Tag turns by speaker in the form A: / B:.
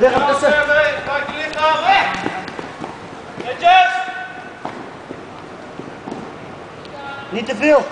A: Leg hem tussen.
B: Pak je lichaam weg. Netjes.
A: Niet te veel.